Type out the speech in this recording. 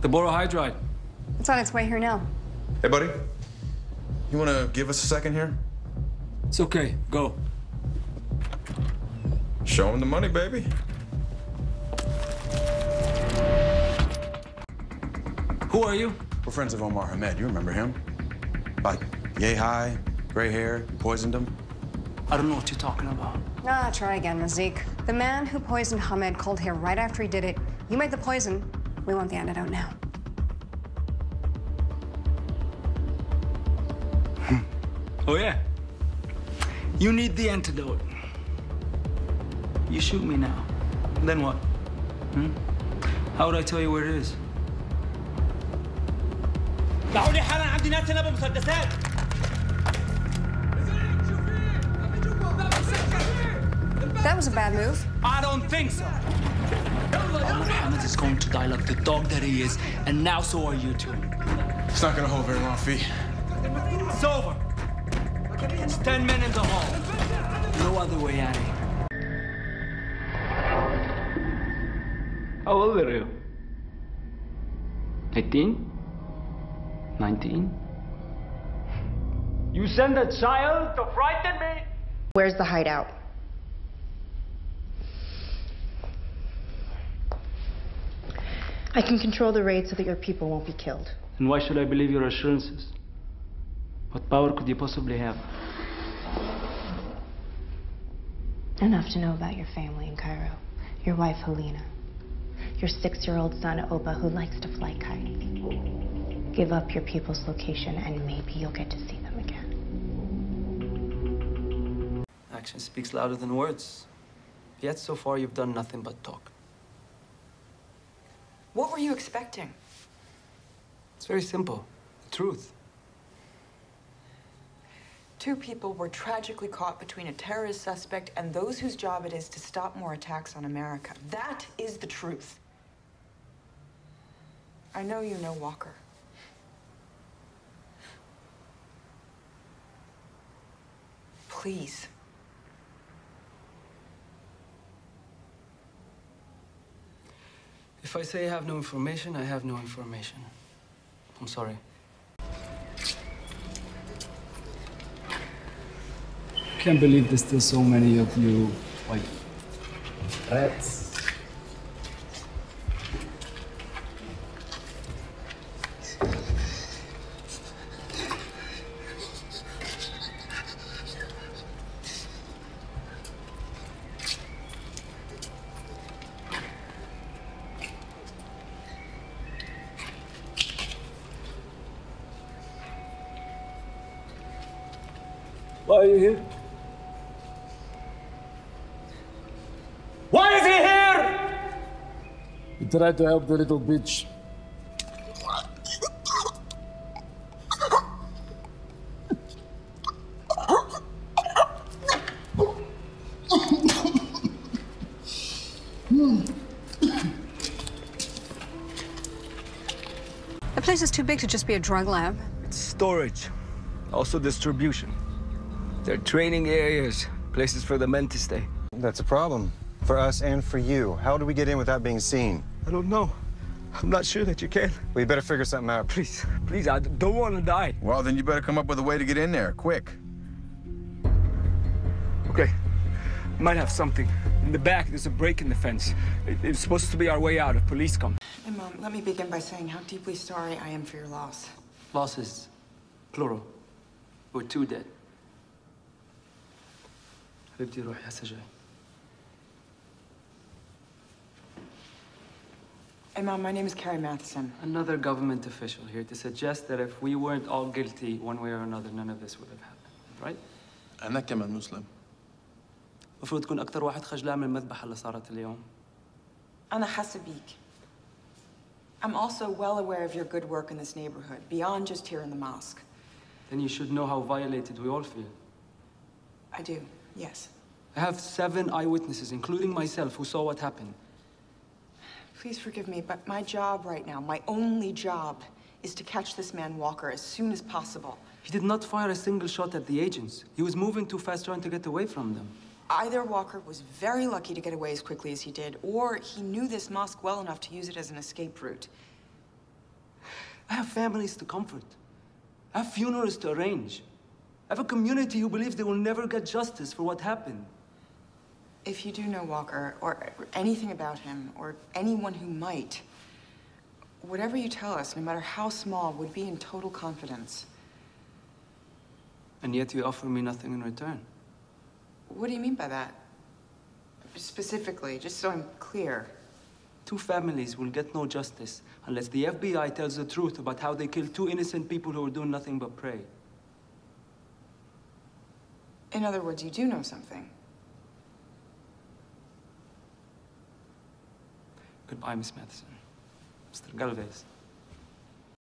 The borohydride. It's on its way here now. Hey, buddy. You want to give us a second here? It's okay. Go. Show him the money, baby. Who are you? We're friends of Omar Hamed. You remember him? Like, yay high, gray hair, poisoned him. I don't know what you're talking about. Ah, try again, Mazik. The man who poisoned Hamed called here right after he did it. You made the poison. We want the antidote now. Oh, yeah? You need the antidote. You shoot me now. Then what? Hmm? How would I tell you where it is? دعوني حالا عندي ناس هنا بمسدسات That was a bad move. I don't think so. Mohammed is going to die like the dog that he is, and now so are you two. It's not gonna hold very long, Fee. It's over. It's ten men in the hall. No other way out of here. How old are you? 18? 19? You send a child to frighten me? Where's the hideout? I can control the raid so that your people won't be killed. And why should I believe your assurances? What power could you possibly have? Enough to know about your family in Cairo. Your wife, Helena. Your six-year-old son, Opa, who likes to fly kites. Give up your people's location and maybe you'll get to see them again. Action speaks louder than words. Yet so far you've done nothing but talk. What were you expecting? It's very simple. The truth. Two people were tragically caught between a terrorist suspect and those whose job it is to stop more attacks on America. That is the truth. I know you know Walker. Please. If I say I have no information, I have no information. I'm sorry. I Can't believe there's still so many of you like, rats. Why are you here? Why is he here? We tried to help the little bitch. The place is too big to just be a drug lab. It's storage, also distribution. They're training areas, places for the men to stay. That's a problem. For us and for you. How do we get in without being seen? I don't know. I'm not sure that you can. We better figure something out. Please, please, I don't want to die. Well, then you better come up with a way to get in there, quick. Okay, might have something. In the back, there's a break in the fence. It- it's supposed to be our way out if police come. Imam, let me begin by saying how deeply sorry I am for your loss. Losses, plural. We're two dead. حبيبتي روحي هسه جاي Imam, my name is Carrie Mathison. Another government official here to suggest that if we weren't all guilty one way or another, none of this would have happened, right? أنا كمان مسلم. المفروض تكون أكثر واحد خجلان من المذبحة اللي صارت اليوم. أنا حاسة بيك. I'm also well aware of your good work in this neighborhood, beyond just here in the mosque. Then you should know how violated we all feel. I do yes. I have seven eyewitnesses, including myself, who saw what happened. Please forgive me, but my job right now, my only job, is to catch this man Walker as soon as possible. He did not fire a single shot at the agents. He was moving too fast trying to get away from them. Either Walker was very lucky to get away as quickly as he did, or he knew this mosque well enough to use it as an escape route. I have families to comfort. I have funerals to arrange. I have a community who believes they will never get justice for what happened. If you do know Walker, or anything about him, or anyone who might, whatever you tell us, no matter how small, would be in total confidence. And yet you offer me nothing in return. What do you mean by that? Specifically, just so I'm clear. Two families will get no justice unless the FBI tells the truth about how they killed two innocent people who were doing nothing but pray. In other words, you do know something. Goodbye, Miss Madison. Mr. Galvez.